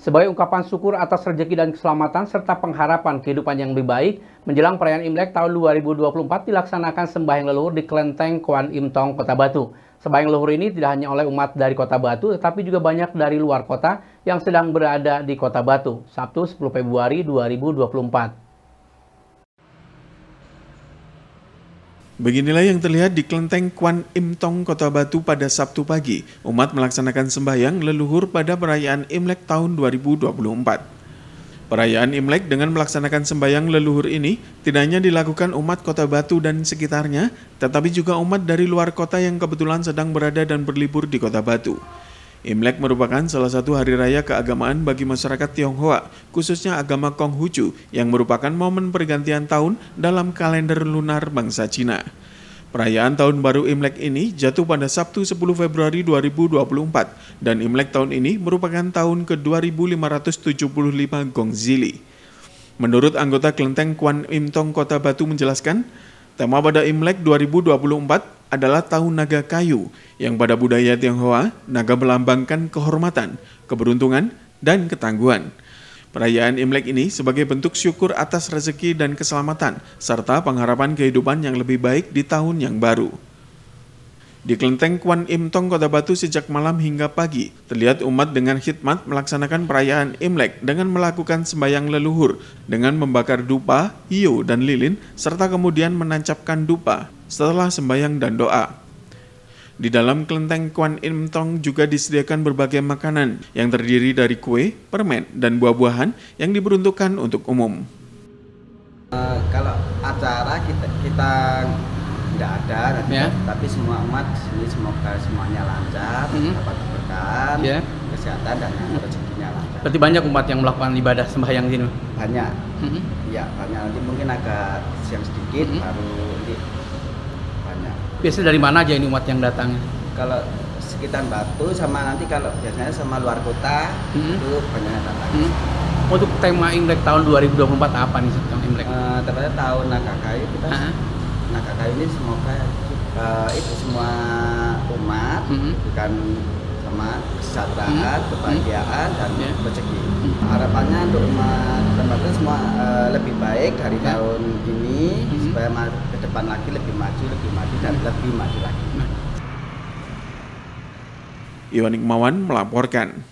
Sebagai ungkapan syukur atas rezeki dan keselamatan serta pengharapan kehidupan yang lebih baik, menjelang perayaan Imlek tahun 2024 dilaksanakan sembahyang leluhur di Kelenteng Kuan Im Tong, Kota Batu. Sembahyang leluhur ini tidak hanya oleh umat dari Kota Batu, tetapi juga banyak dari luar kota yang sedang berada di Kota Batu, Sabtu 10 Februari 2024. Beginilah yang terlihat di kelenteng Kwan Im Tong, Kota Batu pada Sabtu pagi. Umat melaksanakan sembahyang leluhur pada perayaan Imlek tahun 2024. Perayaan Imlek dengan melaksanakan sembahyang leluhur ini tidak hanya dilakukan umat Kota Batu dan sekitarnya, tetapi juga umat dari luar kota yang kebetulan sedang berada dan berlibur di Kota Batu. Imlek merupakan salah satu hari raya keagamaan bagi masyarakat Tionghoa, khususnya agama Konghucu, yang merupakan momen pergantian tahun dalam kalender lunar bangsa Cina. Perayaan Tahun Baru Imlek ini jatuh pada Sabtu 10 Februari 2024 dan Imlek tahun ini merupakan tahun ke-2575 Gongzili. Menurut anggota Kelenteng Kwan Im Tong Kota Batu menjelaskan, tema pada Imlek 2024 adalah tahun naga kayu yang pada budaya Tionghoa naga melambangkan kehormatan, keberuntungan, dan ketangguhan. Perayaan Imlek ini sebagai bentuk syukur atas rezeki dan keselamatan, serta pengharapan kehidupan yang lebih baik di tahun yang baru. Di kelenteng Kwan Im Tong Kota Batu sejak malam hingga pagi, terlihat umat dengan khidmat melaksanakan perayaan Imlek dengan melakukan sembahyang leluhur dengan membakar dupa, hiu, dan lilin, serta kemudian menancapkan dupa setelah sembahyang dan doa. Di dalam kelenteng Kwan Im Tong juga disediakan berbagai makanan yang terdiri dari kue, permen, dan buah-buahan yang diperuntukkan untuk umum. Uh, kalau acara kita kita tidak ada, ya. tapi semua umat sini semoga semuanya lancar, -hmm. dapat keberkahan, yeah. kesehatan dan rezekinya lancar. Berarti banyak umat yang melakukan ibadah sembahyang sini? Banyak, -hmm. ya banyak. Nanti mungkin agak siang sedikit -hmm. baru nanti banyak. Biasanya dari mana aja ini umat yang datang? Kalau sekitar Batu sama nanti kalau biasanya sama luar kota hmm. itu banyak yang datang. Hmm. Untuk tema Imlek tahun 2024 apa nih tentang Imlek? Uh, tahun naga kayu kita uh naga kayu ini semoga uh, itu semua umat hmm. bukan sama kesejahteraan, hmm. kebahagiaan dan yeah. rezeki. Hmm. Harapannya untuk umat tempat semua uh, lebih baik dari yeah. tahun ini hmm. supaya ke depan lagi lebih maju, lebih maju dan hmm. lebih maju lagi. Iwan Ikmawan melaporkan.